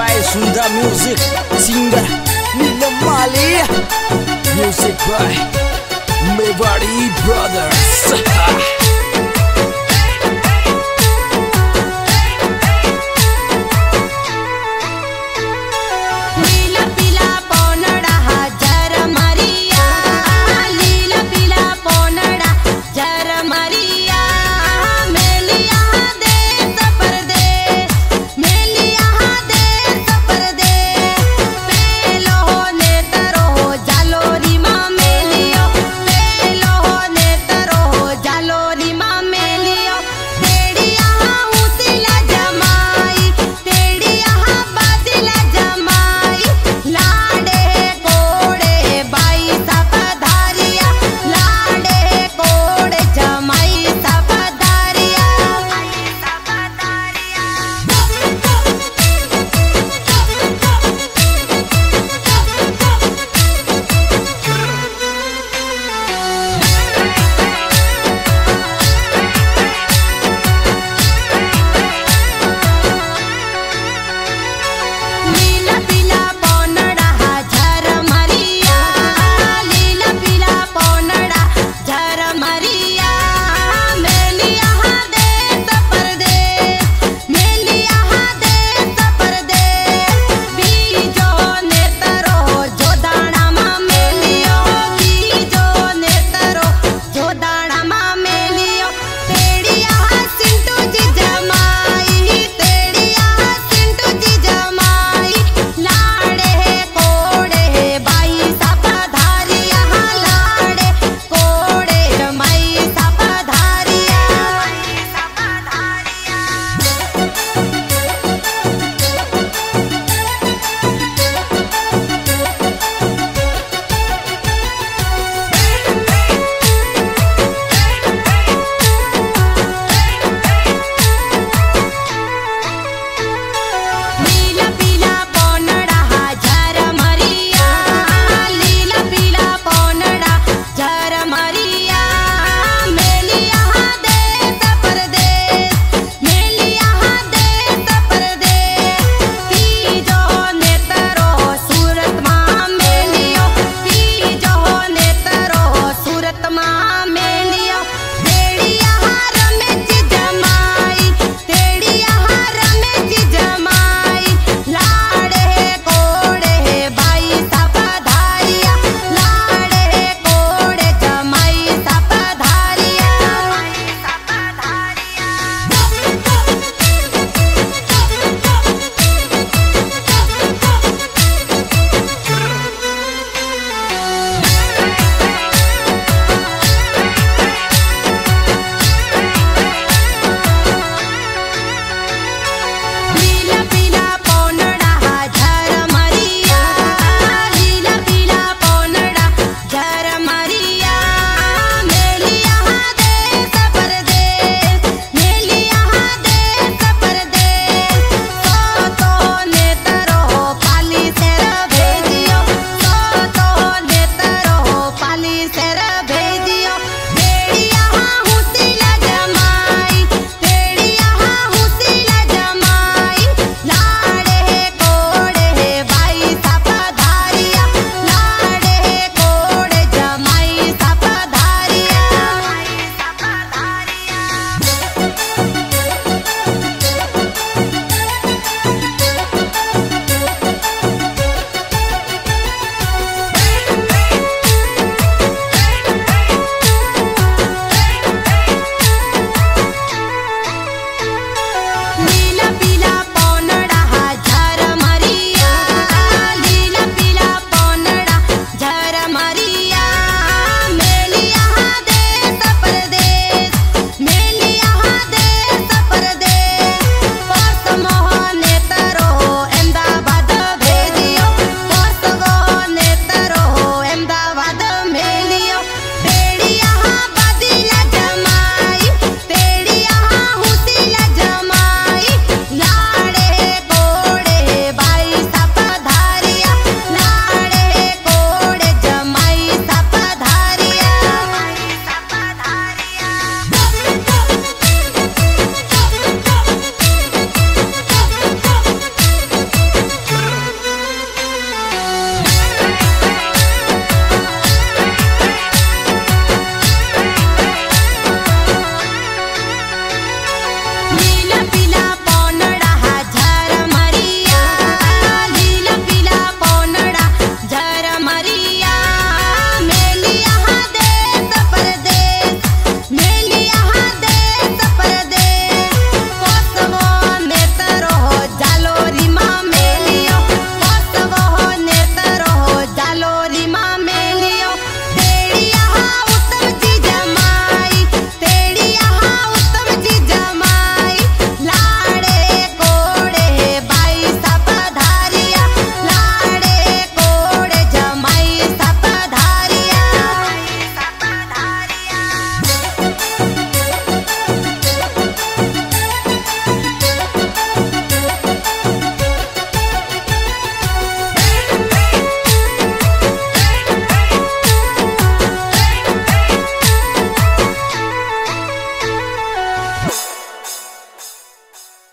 by Sunda Music Singer Ninamali Music by Mewari Brothers.